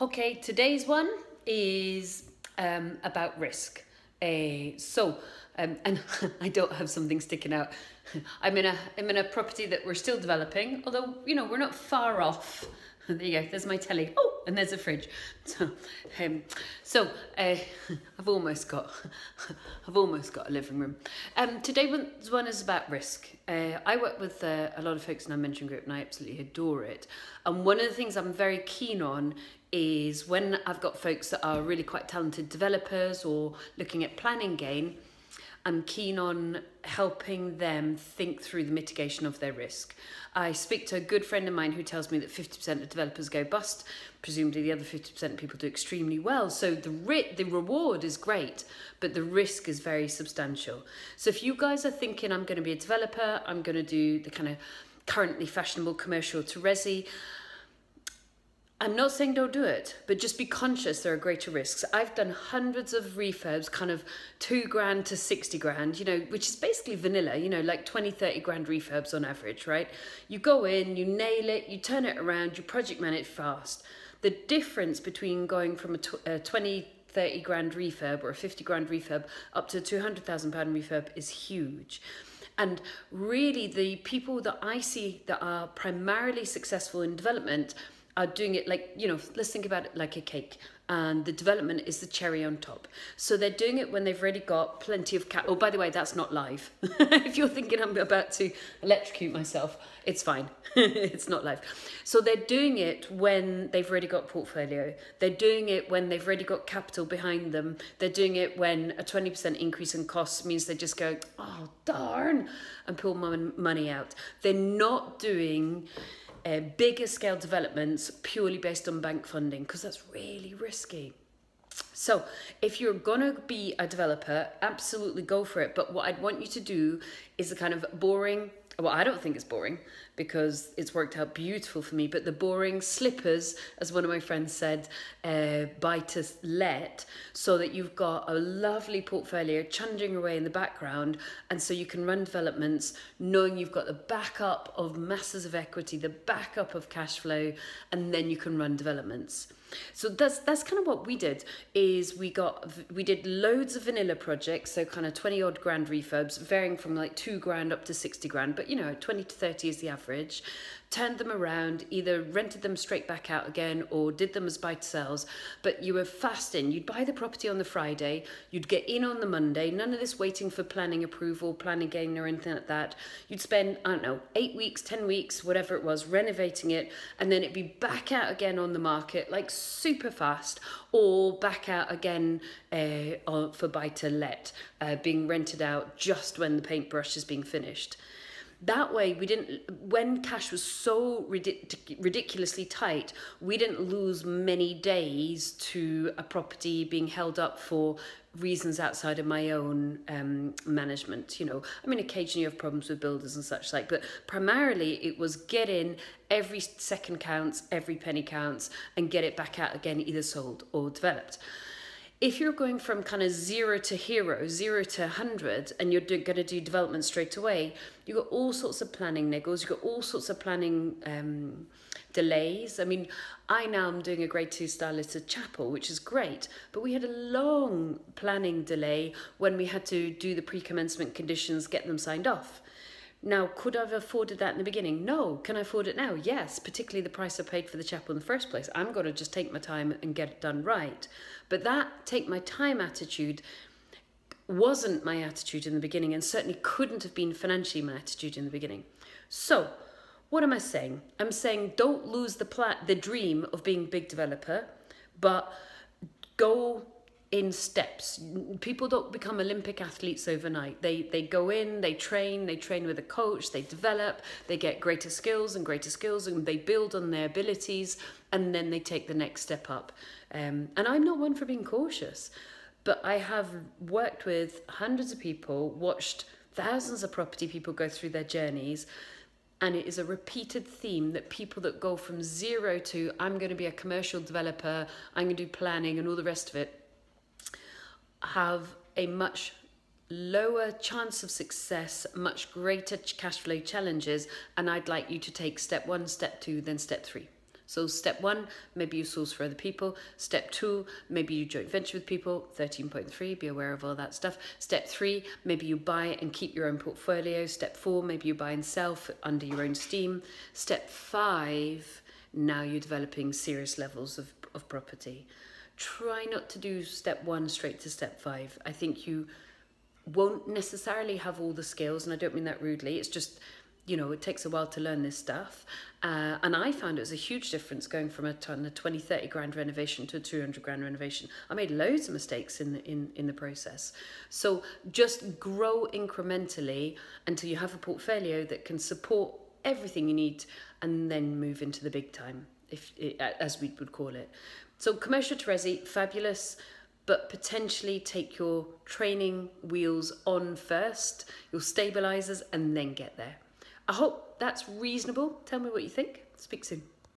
Okay, today's one is um, about risk. Uh, so, um, and I don't have something sticking out. I'm in a I'm in a property that we're still developing, although you know we're not far off. There you go. There's my telly. Oh, and there's a fridge. So, um, so uh, I've almost got I've almost got a living room. Um, today one is about risk. Uh, I work with uh, a lot of folks in our mentoring group, and I absolutely adore it. And one of the things I'm very keen on is when I've got folks that are really quite talented developers or looking at planning gain, I'm keen on helping them think through the mitigation of their risk. I speak to a good friend of mine who tells me that 50% of developers go bust. Presumably, the other 50% of people do extremely well. So the re the reward is great, but the risk is very substantial. So if you guys are thinking, I'm going to be a developer, I'm going to do the kind of currently fashionable commercial to resi. I'm not saying don't do it, but just be conscious there are greater risks. I've done hundreds of refurbs, kind of two grand to 60 grand, you know, which is basically vanilla, you know, like 20, 30 grand refurbs on average, right? You go in, you nail it, you turn it around, you project manage fast. The difference between going from a, a 20, 30 grand refurb or a 50 grand refurb up to a 200,000 pound refurb is huge. And really, the people that I see that are primarily successful in development are doing it like, you know, let's think about it like a cake. And the development is the cherry on top. So they're doing it when they've already got plenty of cat. Oh, by the way, that's not live. if you're thinking I'm about to electrocute myself, it's fine. it's not live. So they're doing it when they've already got portfolio. They're doing it when they've already got capital behind them. They're doing it when a 20% increase in costs means they just go, oh, darn, and pull money out. They're not doing uh, bigger scale developments purely based on bank funding because that's really risky. So if you're gonna be a developer, absolutely go for it. But what I'd want you to do is a kind of boring well, I don't think it's boring because it's worked out beautiful for me. But the boring slippers, as one of my friends said, uh, buy to let, so that you've got a lovely portfolio chunging away in the background, and so you can run developments knowing you've got the backup of masses of equity, the backup of cash flow, and then you can run developments. So that's that's kind of what we did. Is we got we did loads of vanilla projects, so kind of twenty odd grand refurbs, varying from like two grand up to sixty grand, but you know twenty to thirty is the average turned them around, either rented them straight back out again or did them as buy to sells. But you were fast in. You'd buy the property on the Friday, you'd get in on the Monday, none of this waiting for planning approval, planning gain or anything like that. You'd spend, I don't know, eight weeks, 10 weeks, whatever it was, renovating it, and then it'd be back out again on the market, like super fast, or back out again uh, for buy to let, uh, being rented out just when the paintbrush is being finished that way we didn't when cash was so ridic ridiculously tight we didn't lose many days to a property being held up for reasons outside of my own um, management you know. I mean occasionally you have problems with builders and such like but primarily it was get in every second counts every penny counts and get it back out again either sold or developed if you're going from kind of zero to hero, zero to 100, and you're going to do development straight away, you've got all sorts of planning niggles, you've got all sorts of planning um, delays. I mean, I now am doing a grade two style at chapel, which is great, but we had a long planning delay when we had to do the pre-commencement conditions, get them signed off. Now, could I have afforded that in the beginning? No. Can I afford it now? Yes, particularly the price I paid for the chapel in the first place. I'm going to just take my time and get it done right. But that take my time attitude wasn't my attitude in the beginning and certainly couldn't have been financially my attitude in the beginning. So, what am I saying? I'm saying don't lose the pla- the dream of being big developer, but go in steps. People don't become Olympic athletes overnight. They they go in, they train, they train with a coach, they develop, they get greater skills and greater skills, and they build on their abilities, and then they take the next step up. Um, and I'm not one for being cautious, but I have worked with hundreds of people, watched thousands of property people go through their journeys. And it is a repeated theme that people that go from zero to I'm going to be a commercial developer, I'm going to do planning and all the rest of it, have a much lower chance of success, much greater cash flow challenges, and I'd like you to take step one, step two, then step three. So step one, maybe you source for other people. Step two, maybe you joint venture with people. 13.3, be aware of all that stuff. Step three, maybe you buy and keep your own portfolio. Step four, maybe you buy and sell under your own steam. Step five, now you're developing serious levels of, of property. Try not to do step one straight to step five. I think you won't necessarily have all the skills, and I don't mean that rudely. It's just you know, it takes a while to learn this stuff. Uh, and I found it was a huge difference going from a, ton, a 20, 30 grand renovation to a 200 grand renovation. I made loads of mistakes in the, in, in the process. So just grow incrementally until you have a portfolio that can support everything you need and then move into the big time, if as we would call it. So commercial to resi, fabulous but potentially take your training wheels on first, your stabilizers, and then get there. I hope that's reasonable. Tell me what you think. Speak soon.